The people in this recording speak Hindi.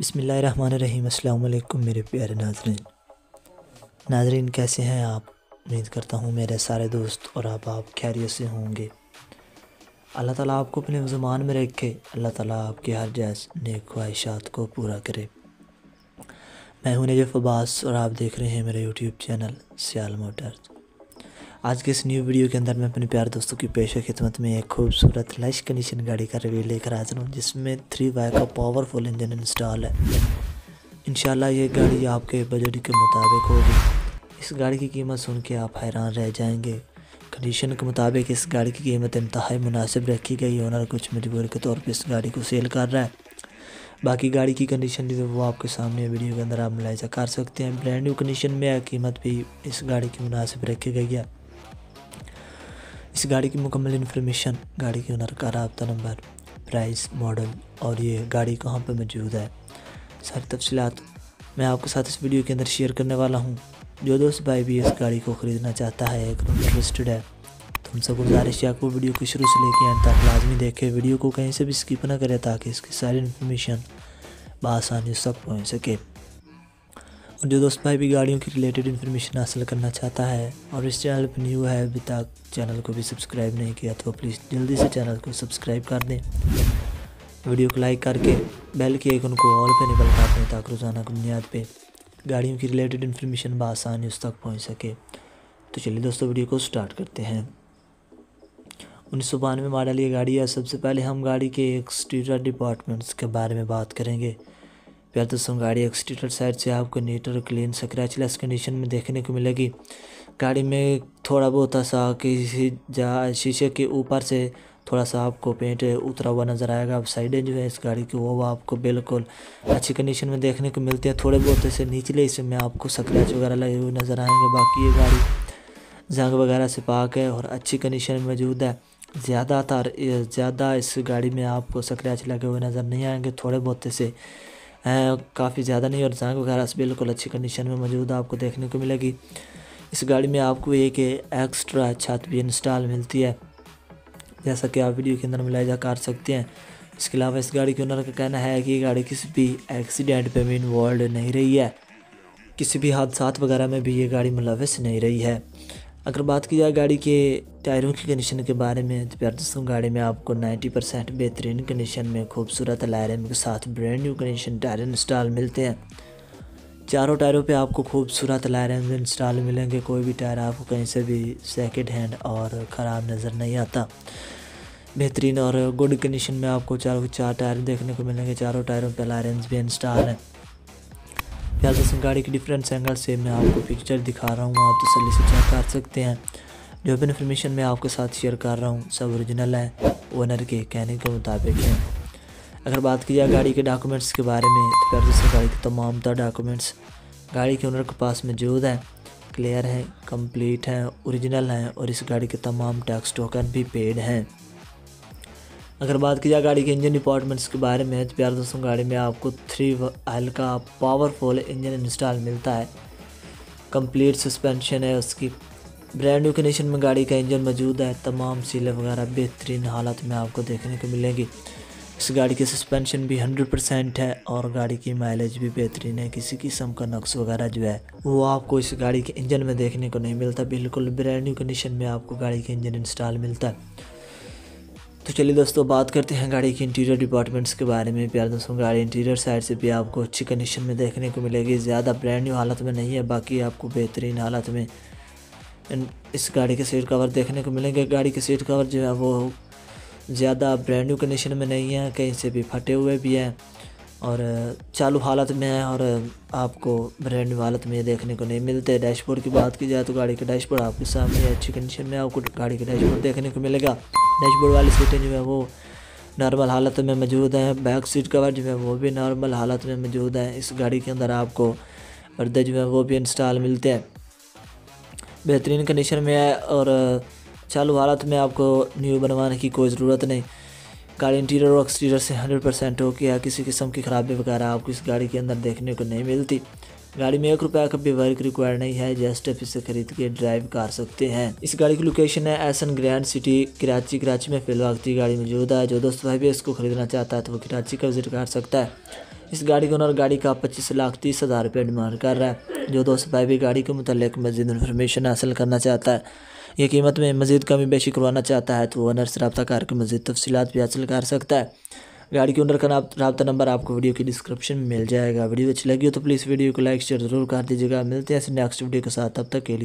बिसमीम अल्लाम मेरे प्यारे नाजरीन। नाजरीन, कैसे हैं आप? उम्मीद करता हूँ मेरे सारे दोस्त और आप आप खैरियत से होंगे। अल्लाह ताला आपको अपने ज़ुबान में रखे, अल्लाह ताला आपकी हर जैस नेक ख्वाहिशात को पूरा करे। मैं हूँ नजफ अब्बास और आप देख रहे हैं मेरे यूट्यूब चैनल सियाल मोटर्स। आज के इस न्यू वीडियो के अंदर मैं अपने प्यार दोस्तों की पेशा खिदमत में एक खूबसूरत लश कंडीशन गाड़ी का रिव्यू लेकर हाजिर हूँ, जिसमें थ्री वाई का पावरफुल इंजन इंस्टॉल है। इनशाला ये गाड़ी आपके बजट के मुताबिक होगी। इस गाड़ी की कीमत सुन के आप हैरान रह जाएँगे। कंडीशन के मुताबिक इस गाड़ी की कीमत इंतहाई मुनासिब रखी गई ओनर कुछ मजबूर के तौर पर इस गाड़ी को सेल कर रहा है। बाकी गाड़ी की कंडीशन जो है वो आपके सामने वीडियो के अंदर आप मुलायजा कर सकते हैं। ब्रांड न्यू कंडीशन में कीमत भी इस गाड़ी की मुनासिब रखी गई है। इस गाड़ी की मुकम्मल इन्फॉर्मेशन गाड़ी के ओनर का रबता नंबर प्राइस मॉडल और ये गाड़ी कहाँ पर मौजूद है। सारी तफसीत मैं आपके साथ इस वीडियो के अंदर शेयर करने वाला हूँ। जो दोस्त भाई भी इस गाड़ी को ख़रीदना चाहता है इंटरेस्टेड है तो उनसे गुजारिश है आपको वीडियो को शुरू से लेके अंत तक लाजमी देखे। वीडियो को कहीं से भी स्किप ना करें ताकि इसकी सारी इन्फॉर्मेशन बसानी सब पहुँच सके। और जो दोस्त भाई भी गाड़ियों की रिलेटेड इन्फॉर्मेशन हासिल करना चाहता है और इस चैनल पर न्यू है, अभी तक चैनल को भी सब्सक्राइब नहीं किया तो प्लीज़ जल्दी से चैनल को सब्सक्राइब कर दें। वीडियो को लाइक करके बेल के आइकन को ऑल पे निकल कर दें ताकि रोज़ाना की बुनियाद पर गाड़ियों की रिलेटेड इन्फॉर्मेशन बसानी उस तक पहुँच सके। तो चलिए दोस्तों, वीडियो को स्टार्ट करते हैं। उन्नीस सौ बानवे मॉडल ये गाड़ी है। सबसे पहले हम गाड़ी के एक्सटीरियर डिपार्टमेंट्स के बारे में बात करेंगे। प्यार दोस्तों, गाड़ी एक्सटीरियर साइड से आपको नीट और क्लीन स्क्रैचलेस कंडीशन में देखने को मिलेगी। गाड़ी में थोड़ा बहुत सा किसी शीशे के ऊपर से थोड़ा सा आपको पेंट उतरा हुआ नज़र आएगा। अब साइडें जो है, इस गाड़ी की वो आपको बिल्कुल अच्छी कंडीशन में देखने को मिलती है। थोड़े बहुत ऐसे निचले हिस्से में आपको स्क्रैच वगैरह लगे हुए नज़र आएँगे। बाकी ये गाड़ी जंग वगैरह से पाक है और अच्छी कंडीशन में मौजूद है। ज़्यादातर, ज़्यादा इस गाड़ी में आपको स्क्रैच लगे हुए नज़र नहीं आएँगे। थोड़े बहुत से काफ़ी ज़्यादा नहीं, और जंग वगैरह बिल्कुल अच्छी कंडीशन में मौजूद आपको देखने को मिलेगी। इस गाड़ी में आपको एक एक्स्ट्रा छत भी इंस्टॉल मिलती है, जैसा कि आप वीडियो के अंदर मुलायजा कर सकते हैं। इसके अलावा इस गाड़ी के ओनर का कहना है कि ये गाड़ी किसी भी एक्सीडेंट पे भी इन्वॉल्व नहीं रही है। किसी भी हादसा वगैरह में भी ये गाड़ी मुलविस नहीं रही है। अगर बात की जाए गाड़ी के टायरों की कंडीशन के बारे में तो प्यार दोस्तों, गाड़ी में आपको 90 परसेंट बेहतरीन कंडीशन में खूबसूरत लायरम के साथ brand new condition tyre install मिलते हैं। चारों टायरों पे आपको खूबसूरत लायरम इंस्टॉल मिलेंगे। कोई भी टायर आपको कहीं से भी सेकेंड हैंड और ख़राब नज़र नहीं आता। बेहतरीन और गुड कंडीशन में आपको चारों चार टायर देखने को मिलेंगे। चारों टायरों पर लायरेंस भी इंस्टॉल हैं। फ़िलहाल दोस्तों गाड़ी के डिफरेंट एंगल से मैं आपको पिक्चर दिखा रहा हूँ। आप तसली से चेक कर सकते हैं। जो भी इन्फॉर्मेशन मैं आपके साथ शेयर कर रहा हूँ, सब ओरिजिनल है ओनर के कहने के मुताबिक है। अगर बात की जाए गाड़ी के डॉक्यूमेंट्स के बारे में तो दोस्तों गाड़ी के तमाम तर डॉक्यूमेंट्स गाड़ी के ओनर के पास मौजूद हैं क्लियर हैं कंप्लीट हैं ओरिजिनल हैं, और इस गाड़ी के तमाम टैक्स टोकन भी पेड हैं। अगर बात की जाए गाड़ी के इंजन डिपार्टमेंट्स के बारे में तो प्यार दोस्तों, गाड़ी में आपको थ्री एल का पावरफुल इंजन इंस्टॉल मिलता है। कंप्लीट सस्पेंशन है उसकी। ब्रांड न्यू कंडीशन में गाड़ी का इंजन मौजूद है। तमाम सीलें वगैरह बेहतरीन हालत में आपको देखने को मिलेंगी। इस गाड़ी की सस्पेंशन भी 100 परसेंट है और गाड़ी की माइलेज भी बेहतरीन है। किसी किस्म का नक्स वगैरह जो है, वो आपको इस गाड़ी के इंजन में देखने को नहीं मिलता। बिल्कुल ब्रांड न्यू कंडीशन में आपको गाड़ी का इंजन इंस्टॉल मिलता है। तो चलिए दोस्तों, बात करते हैं गाड़ी के इंटीरियर डिपार्टमेंट्स के बारे में। प्यार दोस्तों, गाड़ी इंटीरियर साइड से भी आपको अच्छी कंडीशन में देखने को मिलेगी। ज़्यादा ब्रांड न्यू हालत में नहीं है, बाकी आपको बेहतरीन हालत में इस गाड़ी के सीट कवर देखने को मिलेंगे। गाड़ी के सीट कवर जो है वो ज़्यादा ब्रांड न्यू कंडीशन में नहीं है, कहीं से भी फटे हुए भी हैं और चालू हालत में है और आपको ब्रांड न्यू हालत में देखने को नहीं मिलते। डैशबोर्ड की बात की जाए तो गाड़ी का डैशबोर्ड आपके सामने अच्छी कंडीशन में, आपको गाड़ी का डैशबोर्ड देखने को मिलेगा। डैशबोर्ड वाली सीटें जो है वो नॉर्मल हालत में मौजूद हैं। बैक सीट कवर जो है वो भी नॉर्मल हालत में मौजूद है। इस गाड़ी के अंदर आपको पर्दे जो है वो भी इंस्टॉल मिलते हैं। बेहतरीन कंडीशन में है और चालू हालत में आपको न्यू बनवाने की कोई ज़रूरत नहीं। गाड़ी इंटीरियर और एक्सटीरियर से हंड्रेड परसेंट हो। गया किसी किस्म की ख़राबी वगैरह आपको इस गाड़ी के अंदर देखने को नहीं मिलती। गाड़ी में एक रुपया का भी वर्क रिक्वायर्ड नहीं है जस्ट आप इसे खरीद के ड्राइव कर सकते हैं। इस गाड़ी की लोकेशन है एसन ग्रैंड सिटी कराची कराची में फ़िलहाल गाड़ी मौजूद है। जो दोस्त भाई भी इसको खरीदना चाहता है तो वो कराची का विज़िट कर सकता है। इस गाड़ी का ओनर गाड़ी का पच्चीस लाख तीस हज़ार रुपये डिमांड कर रहा है। जो दोस्त भाई भी गाड़ी के मतलब मजीद इन्फॉर्मेशन हासिल करना चाहता है। ये कीमत में मज़ीद कमी बेशी करवाना चाहता है तो ओनर से रब्ता करके मज़ीद तफसीत भी हासिल कर सकता है। गाड़ी के ओनर का रबता नंबर आपको वीडियो की डिस्क्रिप्शन में मिल जाएगा। वीडियो अच्छी लगी हो तो प्लीज़ वीडियो को लाइक शेयर ज़रूर कर दीजिएगा। मिलते हैं ऐसे नेक्स्ट वीडियो के साथ। तब तक के लिए।